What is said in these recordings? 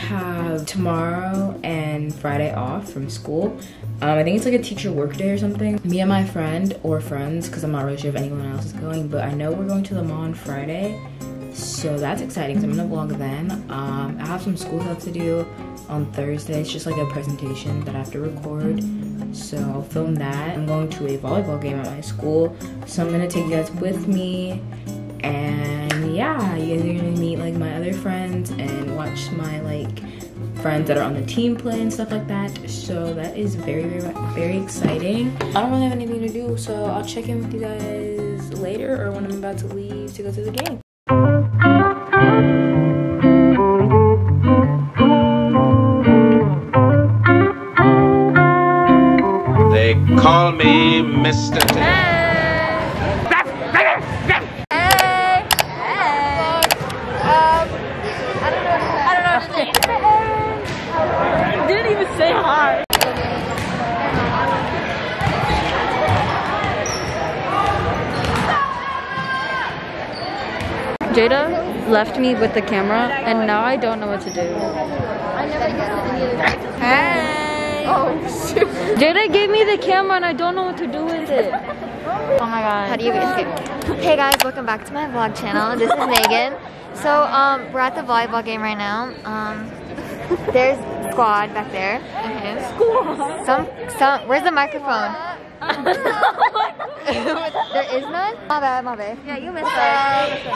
have tomorrow and Friday off from school. Um, I think it's like a teacher work day or something. Me and my friend or friends, because I'm not really sure if anyone else is going, but I know we're going to the mall on Friday. So that's exciting. So I'm gonna vlog then. Um, I have some school stuff to do on Thursday. It's just like a presentation that I have to record. So I'll film that. I'm going to a volleyball game at my school. So I'm gonna take you guys with me. And yeah, you guys are gonna meet like my other friends and watch my like friends that are on the team play and stuff like that. So that is very, very, very exciting. I don't really have anything to do, so I'll check in with you guys later or when I'm about to leave to go to the game. They call me Mr. T. didn't even say hi. Jada left me with the camera and now I don't know what to do. Hey! Oh shoot. Jada gave me the camera and I don't know what to do with it. Oh my god. How do you escape? Hey guys, welcome back to my vlog channel. This is Megan. So um, we're at the volleyball game right now. Um, there's squad back there. Squad. Some some. Where's the microphone? there is none. My bad, my bad. Yeah, you missed it.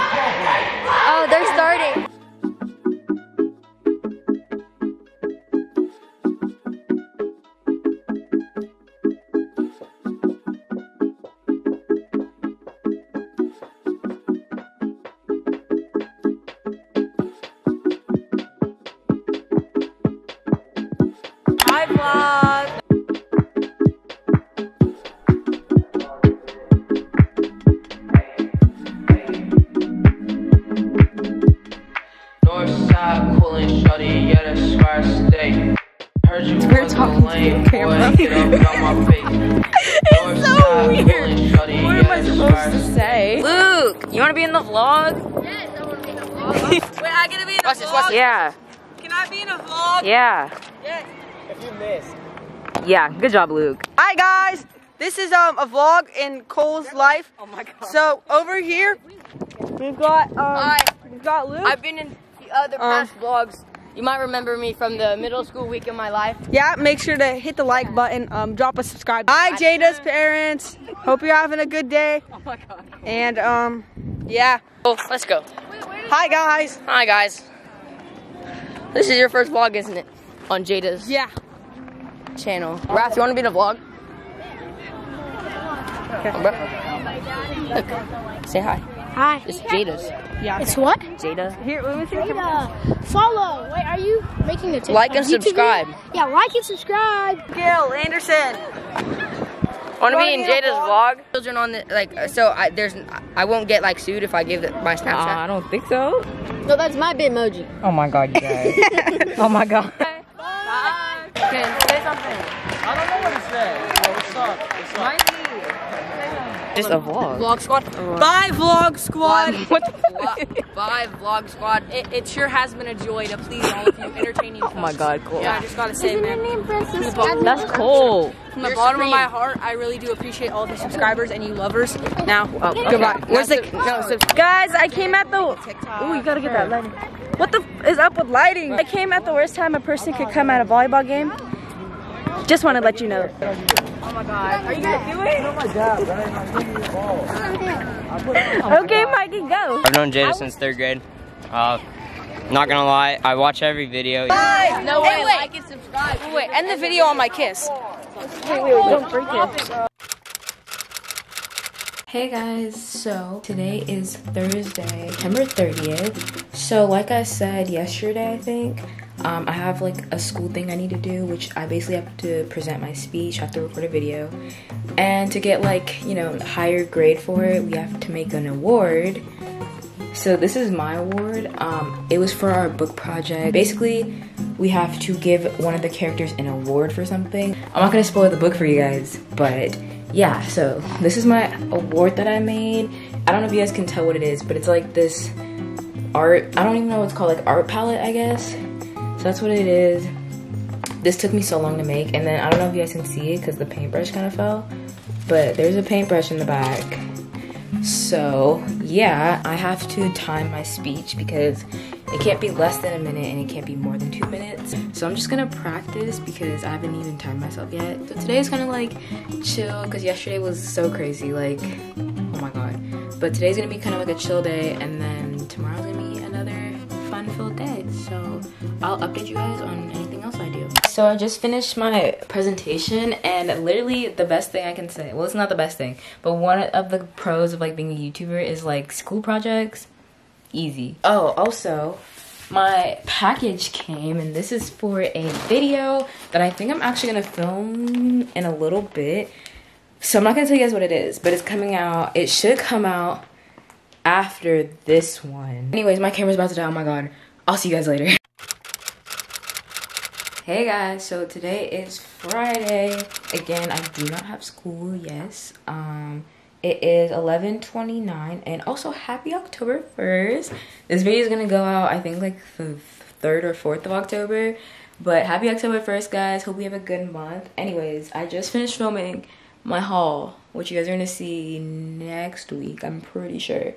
Oh, they're starting. Northside coolin' shorty, yeah, that's where I stay. Heard you We're was talking to lame, the camera. boy, get up out my face. It's so weird. coolin' shorty, What am I supposed to say? Luke, you want to be in the vlog? Yes, I want to be in a vlog. Wait, I get to be in a Watch this, vlog? watch this. Yeah. Can I be in a vlog? Yeah. Yes. If you missed. Yeah. Good job, Luke. Hi guys, this is um a vlog in Cole's life. Oh my god. So over here, we've got um Hi. we've got Luke. I've been in the other Um, past vlogs. You might remember me from the middle school week of my life. yeah, make sure to hit the like button. Um, drop a subscribe. Hi Jada's parents. Hope you're having a good day. Oh my god. And um, yeah. Oh, let's go. Hi guys. Hi guys. This is your first vlog, isn't it? On Jada's Yeah. channel. Raph, you want to be in a vlog? Bro. Look. Say hi. Hi. It's Jada's. Yeah. It's what? Jada. Here, let me see. Uh, follow. Wait, are you making the TikTok Like and YouTube subscribe. video? Yeah, like and subscribe. Gil Anderson. Want to Wanna be in be in a Jada's vlog? Children on the like, uh, so I there's I won't get like sued if I give it my Snapchat. I don't think so. No, that's my Bitmoji. Oh my god, you guys. oh my god. Can say something. Just a vlog. Vlog squad. Bye vlog squad. What the Bye, vlog squad. It, it sure has been a joy to please all of you, entertaining. Oh my god, cool. Yeah, I just gotta say, man. That's cool. From the bottom of my heart, I really do appreciate all the subscribers and you lovers. Now, Oh, goodbye. Where's the No, so guys? I came at the. Ooh, you gotta get that lighting. What the f- is up with lighting? I came at the worst time a person could come at a volleyball game. Just want to let you know. Oh my god. Are you guys doing it? Okay, Mikey, go. I've known Jada since third grade. Uh, not gonna lie, I watch every video. no way, like and subscribe. Wait, end the video on my kiss. Hey guys, so today is Thursday, September 30th. So like I said yesterday, I think, um, I have like a school thing I need to do, which I basically have to present my speech, I have to record a video. And to get like, you know, higher grade for it, we have to make an award. So this is my award. Um, it was for our book project. Basically, we have to give one of the characters an award for something. I'm not gonna spoil the book for you guys, but yeah, so this is my award that I made. I don't know if you guys can tell what it is, but it's like this art, I don't even know what it's called, like art palette, I guess. So that's what it is. This took me so long to make, and then I don't know if you guys can see it because the paintbrush kind of fell, but there's a paintbrush in the back. So yeah, I have to time my speech because it can't be less than a minute and it can't be more than two minutes. So I'm just gonna practice because I haven't even timed myself yet. So today is kind of like chill because yesterday was so crazy, like, oh my god. But today's gonna be kind of like a chill day and then fun-filled. So I'll update you guys on anything else I do. So I just finished my presentation and literally the best thing I can say, well it's not the best thing, but one of the pros of like being a YouTuber is like school projects, easy. Oh, also, my package came and this is for a video that I think I'm actually gonna film in a little bit. So I'm not gonna tell you guys what it is, but it's coming out, it should come out after this one. Anyways, my camera's about to die, oh my god. I'll see you guys later. Hey guys, so today is Friday. Again, I do not have school, yes. Um, it is 11.29 and also happy October 1st. This video is gonna go out, I think like the 3rd or 4th of October. But happy October 1st, guys. Hope we have a good month. Anyways, I just finished filming my haul, which you guys are gonna see next week, I'm pretty sure.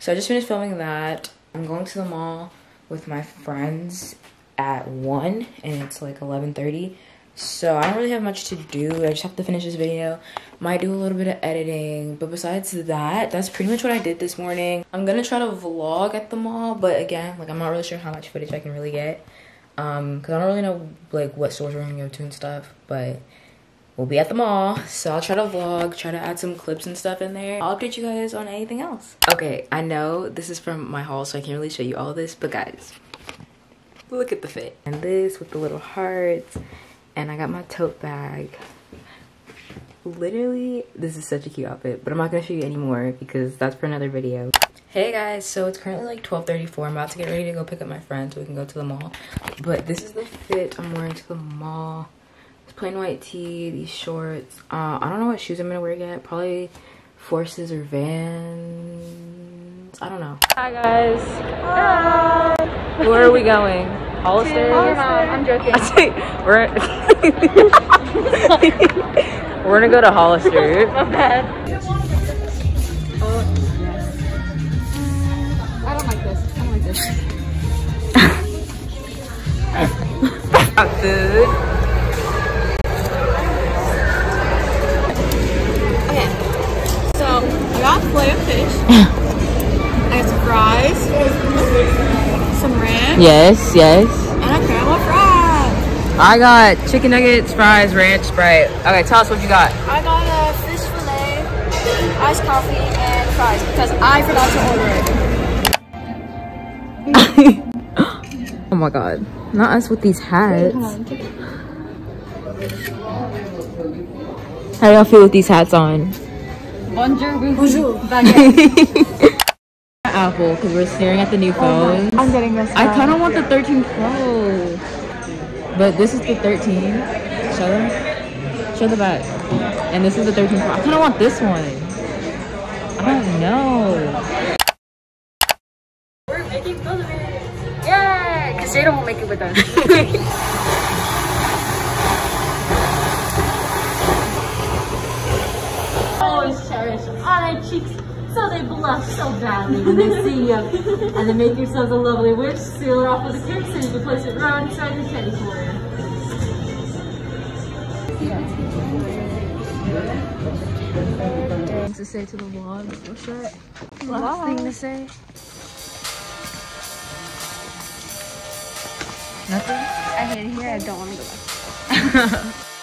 So I just finished filming that. I'm going to the mall with my friends at 1 and it's like 11.30 so I don't really have much to do. I just have to finish this video. Might do a little bit of editing. But besides that that's pretty much what I did this morning. I'm gonna try to vlog at the mall but again like I'm not really sure how much footage I can really get um because I don't really know like what stores we're gonna go to and stuff but we'll be at the mall so i'll try to vlog try to add some clips and stuff in there. I'll update you guys on anything else. Okay i know this is from my haul so i can't really show you all this but guys look at the fit. And this with the little hearts and i got my tote bag. Literally this is such a cute outfit but i'm not gonna show you anymore because that's for another video. Hey guys so it's currently like 12:34. i'm about to get ready to go pick up my friend so we can go to the mall. But this is the fit i'm wearing to the mall plain white tee, these shorts. Uh, I don't know what shoes I'm gonna wear yet. Probably Forces or Vans. I don't know. Hi guys. Hi. Where are we going? Hollister? I'm joking. we're we're gonna go to Hollister. My bad. Yes, yes. And a caramel fries. I got chicken nuggets, fries, ranch, Sprite. Okay, tell us what you got. I got a fish fillet, iced coffee, and fries because I forgot to order it. oh my god. Not us with these hats. How do y'all feel with these hats on? Bonjour, bonjour. Apple, because we're staring at the new oh phone. I'm getting this. I kind of want the 13 Pro. But this is the 13. Show them. Show the back. And this is the 13 Pro. I kind of want this one. I don't know. We're making fun of it. Yay! Because Jada won't make it with us. always cherish on their cheeks so they blush so badly when they see you. And then make yourselves a lovely wish, seal it off with a kiss, and you can place it right inside your teddy for you. Things to say to the vlog. What's that? Last thing to say? Nothing? I hate it here. I don't want to go back.